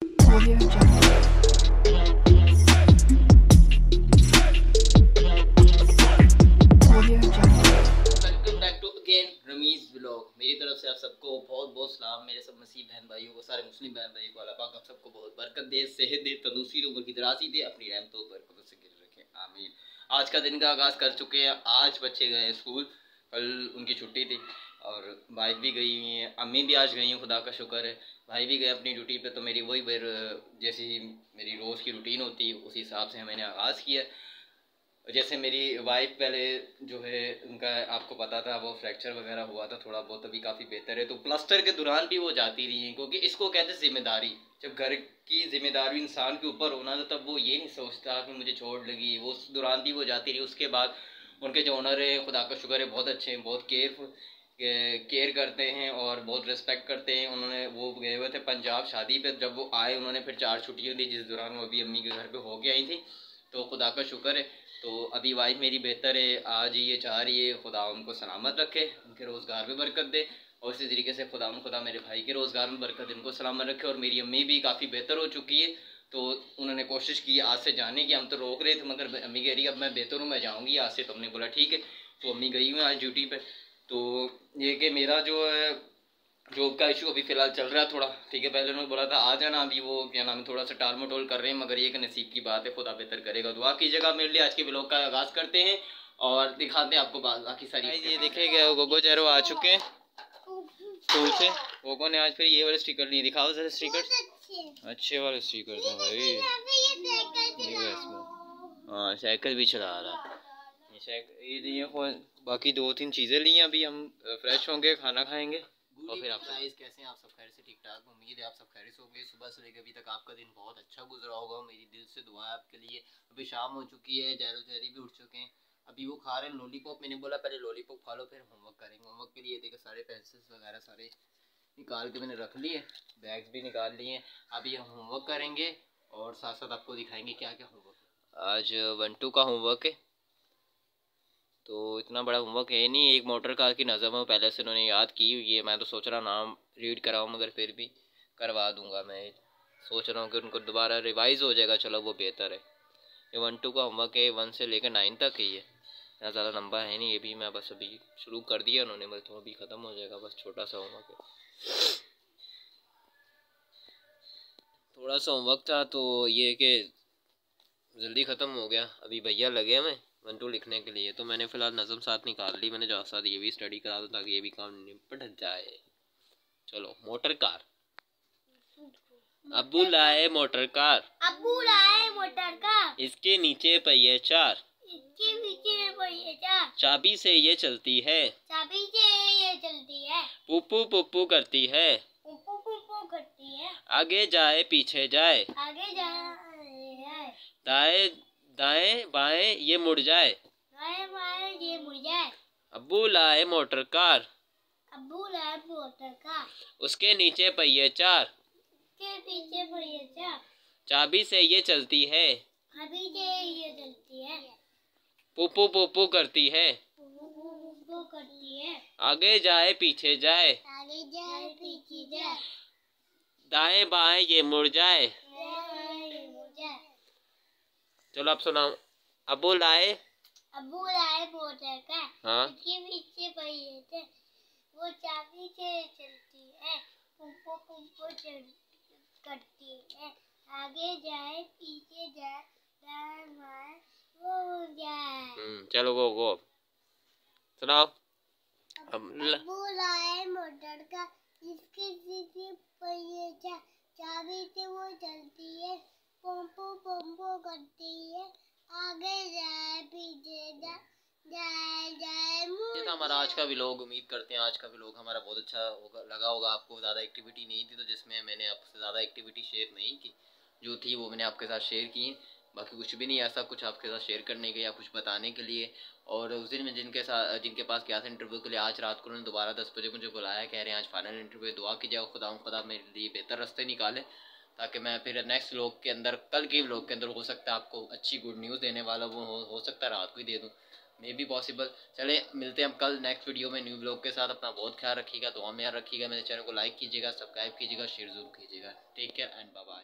Audio Jungle. मेरी तरफ़ से आप सबको बहुत बहुत सलाम। मेरे सब मसीह बहन भाइयों को सारे मुस्लिम बहन भाइयों को अल्लाह आप सबको बहुत बरकत दे। सेहत दे, तंदुरुस्ती उम्र की दराजी दे अपनी रहमतों बरकतों से गिर रखें आमीन आज का दिन का आगाज़ कर चुके हैं आज बच्चे गए स्कूल। कल उनकी छुट्टी थी। और वाइफ भी गई हुई हैं। अम्मी भी आज गई हैं, खुदा का शुक्र है। भाई भी गए अपनी ड्यूटी पे तो मेरी वही फिर, जैसी मेरी रोज़ की रूटीन होती है उसी हिसाब से मैंने आगाज़ किया। जैसे मेरी वाइफ पहले जो है, उनका आपको पता था, वो फ्रैक्चर वगैरह हुआ था थोड़ा बहुत अभी काफ़ी बेहतर है। तो प्लस्टर के दौरान भी वो जाती रही हैं, क्योंकि इसको कहते हैं ज़िम्मेदारी। जब घर की ज़िम्मेदारी इंसान के ऊपर होना तो तब वो ये नहीं सोचता कि मुझे छोड़ लगी। वो उस दौरान भी वो जाती रही। उसके बाद उनके जो ऑनर है, खुदा का शुक्र है, बहुत अच्छे हैं, बहुत केयर केयर करते हैं और बहुत रिस्पेक्ट करते हैं। उन्होंने, वो गए हुए थे पंजाब शादी पे। जब वो आए, उन्होंने फिर चार छुट्टियाँ दी, जिस दौरान वो अभी अम्मी के घर पे हो के आई थी। तो खुदा का शुक्र है। तो अभी वाइफ मेरी बेहतर है। आज ये चाह रही है, खुदा उनको सलामत रखे, उनके रोज़गार में बरकत दे और इसी तरीके से खुदा खुदा मेरे भाई के रोज़गार में बरकत दे, उनको सलामत रखे और मेरी अम्मी भी काफ़ी बेहतर हो चुकी है। तो उन्होंने कोशिश की आज से जाने की। हम तो रोक रहे थे, मगर अम्मी कह रही अब मैं बेहतर हूँ, मैं जाऊँगी, आज से तो हमने बोला, ठीक है। तो अम्मी गई हुई आज ड्यूटी पर तो ये कि मेरा जो है जॉब का इशू अभी फ़िलहाल चल रहा है थोड़ा। ठीक है पहले उन्होंने बोला था आ जाना अभी वो क्या नाम थोड़ा सा टाल मटोल कर रहे हैं मगर ये कि नसीब की बात है खुदा बेहतर करेगा। दुआ कीजिएगा मेरे लिए आज के ब्लॉग का आगाज़ करते हैं और दिखाते हैं आपको बात बाकी सारी ये देखे गए गोगो जैरो आ चुके हैं। स्कूल से गोगो ने आज फिर ये वाले स्टिकर लिए दिखाओ जरा स्टिकर अच्छे वाले स्टिकर हैं भाई। हाँ साइकिल भी चला रहा है। ये ये लिए बाकी दो तीन चीज़ें ली हैं अभी। हम फ्रेश होंगे खाना खाएँगे। और फिर आप गाइस कैसे हैं? आप सब खैर से ठीक ठाक उम्मीद है आप सब खैर से होंगे। सुबह से लेकर अभी तक आपका दिन बहुत अच्छा गुजरा होगा। मेरी दिल से दुआ है आपके लिए। अभी शाम हो चुकी है जैरो जैरी भी उठ चुके हैं। अभी वो खा रहे हैं लॉलीपॉप मैंने बोला पहले लॉलीपॉप खा लो फिर होमवर्क करेंगे। होमवर्क के लिए देखो सारे पेंसिल्स वगैरह सारे निकाल के मैंने रख लिए। बैग्स भी निकाल लिए। अभी हम होमवर्क करेंगे और साथ साथ आपको दिखाएँगे क्या क्या होमवर्क आज वन टू का होमवर्क है। तो इतना बड़ा होमवर्क है नहीं, एक मोटर कार की नज़म है पहले से उन्होंने याद की हुई है। मैं तो सोच रहा नाम रीड कराऊँ, मगर फिर भी करवा दूँगा मैं। सोच रहा हूँ कि उनको दोबारा रिवाइज़ हो जाएगा, चलो वो बेहतर है। ये वन टू का होमवर्क है वन से लेकर नाइन तक ही है इतना ज़्यादा लंबा है नहीं, ये भी मैं बस अभी शुरू कर दिया उन्होंने बस तो अभी ख़त्म हो जाएगा, बस छोटा सा होमवर्क है। थोड़ा सा होमवर्क था तो ये कि जल्दी ख़त्म हो गया। अभी भैया लगे हमें। वन टू लिखने के लिए तो मैंने फ़िलहाल नज़म साथ निकाल ली मैंने जो साथ ये भी स्टडी करा दूँ ताकि ये भी काम निपट जाए। चलो मोटर कार अब्बू लाए मोटर कार अब्बू लाए मोटर का इसके नीचे पहिए चार। इसके पीछे पहिए चार। चाबी से ये चलती है। चाबी से ये चलती है। पुप्पू पुप्पू करती है। पुप्पू पुप्पू करती है। आगे जाए पीछे जाए। आगे जाए। दाएँ दाएँ बाएँ ये मुड़ जाए। दाएँ बाएँ ये मुड़ जाए। अब्बू लाए मोटर कार। अब्बू लाए मोटर का उसके नीचे पहिए चार। इसके पीछे पहिए चार। चाबी से ये चलती है। अभी से ये चलती है। पुप्पू पुप्पू करती है। करती है। आगे जाए पीछे जाए। आगे जाए पीछे जाए। दाएँ बाएँ ये मुड़ जाए दाएँ बाएँ ये मुड़ जाए चलो आप सुनाओ। अब्बू लाए? अब्बू लाए मोटर का। हाँ। इसके पीछे पहिए थे। वो चाबी से चलती है। पुप्पो पुप्पो चल करती है। आगे जाए पीछे जाए दाएँ बाएँ वो जाए। हम्म, चलो गो गो सुनाओ। अब अब्बू लाए मोटर का। इसके पीछे पहिए चाबी से वो चलती है। पंपो पंपो करती था हमारा आज का व्लॉग उम्मीद करते हैं आज का व्लॉग हमारा बहुत अच्छा होगा लगा होगा आपको ज़्यादा एक्टिविटी नहीं थी तो जिसमें मैंने आपसे ज़्यादा एक्टिविटी शेयर नहीं की जो थी वो मैंने आपके साथ शेयर की बाकी कुछ भी नहीं ऐसा कुछ आपके साथ शेयर करने के या कुछ बताने के लिए। और उस दिन में जिनके साथ जिनके पास गया था इंटरव्यू के लिए आज रात को उन्होंने दोबारा दस बजे मुझे बुलाया कह रहे हैं आज फाइनल इंटरव्यू दुआ की जाओ खुदा खुदा मेरे लिए बेहतर रास्ते निकाले ताकि मैं फिर नेक्स्ट व्लॉग के अंदर कल के व्लॉग के अंदर हो सकता है आपको अच्छी गुड न्यूज़ देने वाला वो हो, हो सकता है रात को ही दे दूँ। मे बी पॉसिबल चले, मिलते हैं हम कल नेक्स्ट वीडियो में न्यू ब्लॉग के साथ। अपना बहुत ख्याल रखिएगा, दुआ में याद रखिएगा। मेरे चैनल को लाइक कीजिएगा सब्सक्राइब कीजिएगा शेयर ज़रूर कीजिएगा। Take care and bye bye